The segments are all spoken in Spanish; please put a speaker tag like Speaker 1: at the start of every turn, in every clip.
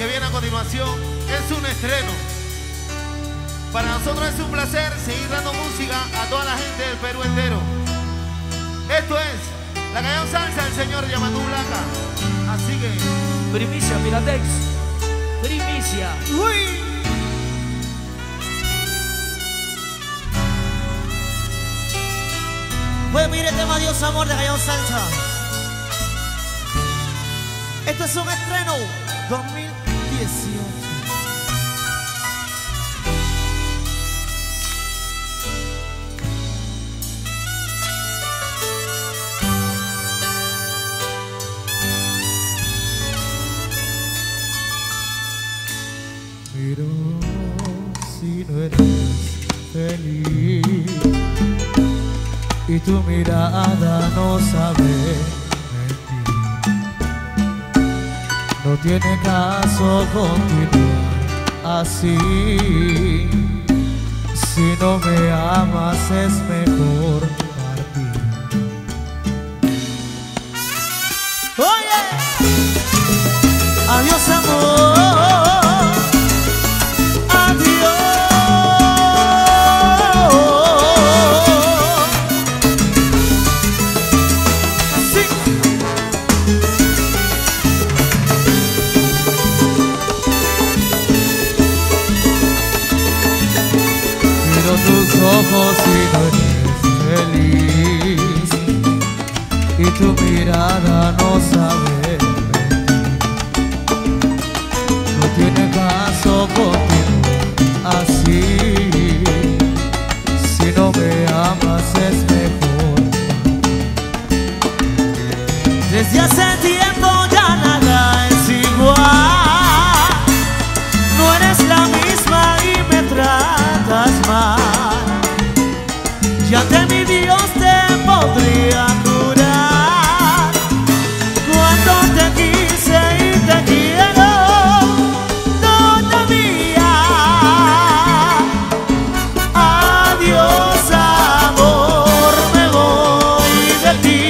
Speaker 1: que viene a continuación es un estreno. Para nosotros es un placer seguir dando música a toda la gente del Perú entero. Esto es la canción salsa del señor Yamatú Blanca. Así que.
Speaker 2: Primicia, Miratex. Primicia.
Speaker 1: ¡Uy!
Speaker 3: Pues mire tema Dios amor de Gallo Salsa. Esto es un estreno 2018.
Speaker 4: Pero si no eres feliz y tu mirada no sabe no tiene caso continuar así. Si no me amas es mejor partir.
Speaker 3: Oye, adiós amor,
Speaker 4: Tus ojos y no eres feliz. Y tu mirada no sabe No tiene caso continuar así. Si no me amas es mejor.
Speaker 3: Desde hace tiempo podría curar. Cuando te quise y te quiero. Adiós amor, me voy de ti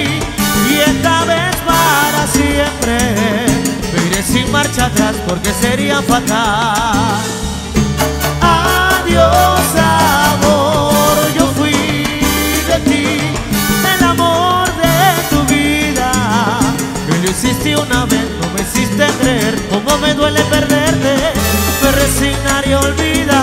Speaker 3: y esta vez para siempre me iré sin marcha atrás porque sería fatal. Lo hiciste una vez, no me hiciste creer cómo me duele perderte. Me resignaré a olvidarte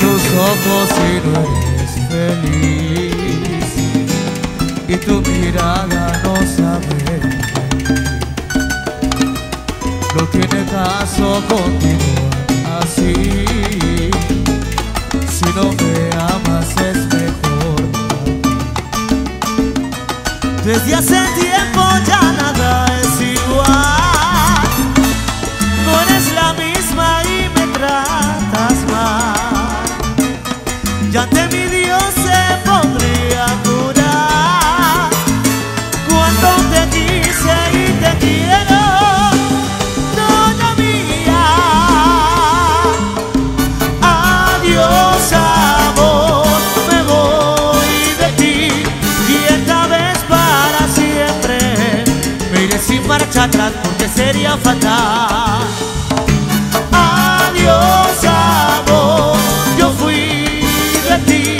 Speaker 4: tus ojos y no eres feliz. Y tu mirada no sabe No tiene caso continuar así. Si no me amas es mejor
Speaker 3: Desde hace tiempo ya nada sería Adiós amor, yo fui de ti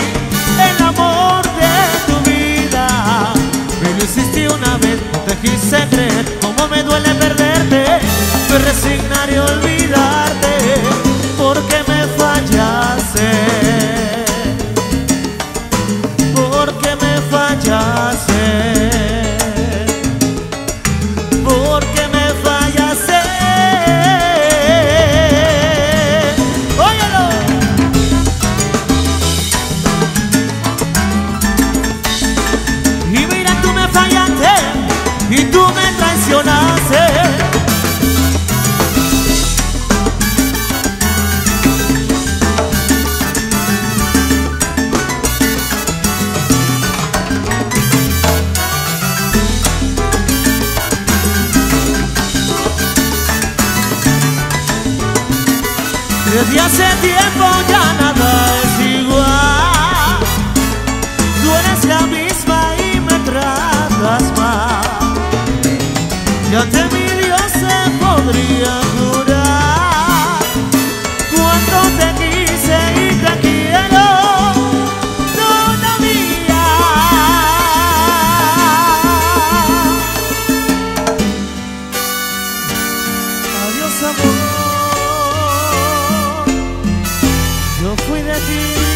Speaker 3: El amor de tu vida. Me lo una vez, no te quise creer Desde hace tiempo ya nada es igual. Tú eres la misma y me tratas mal. Ya te mi Dios se podría you.